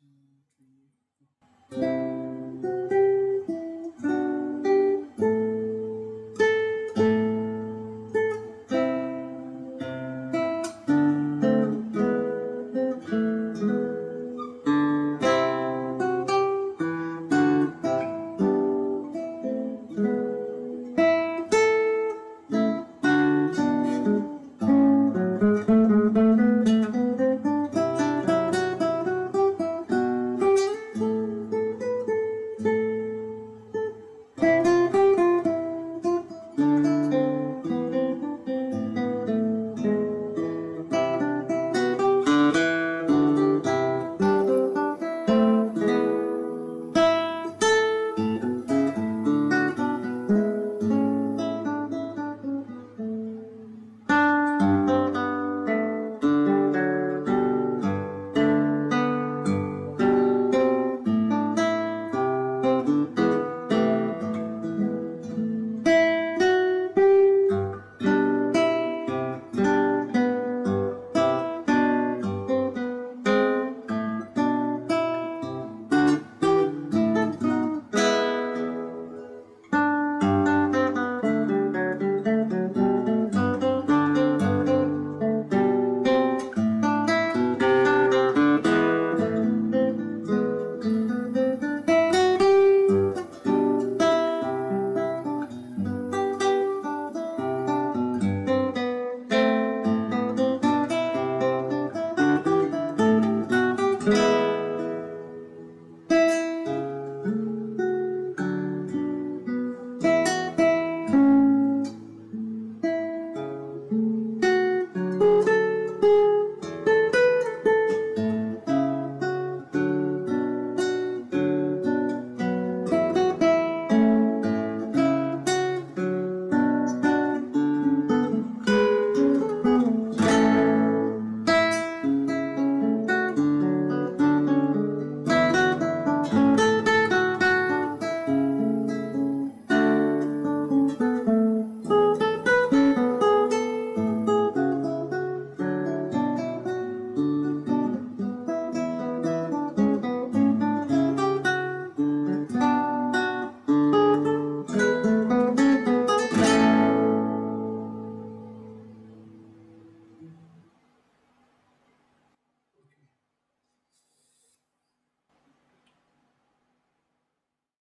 two, three, four.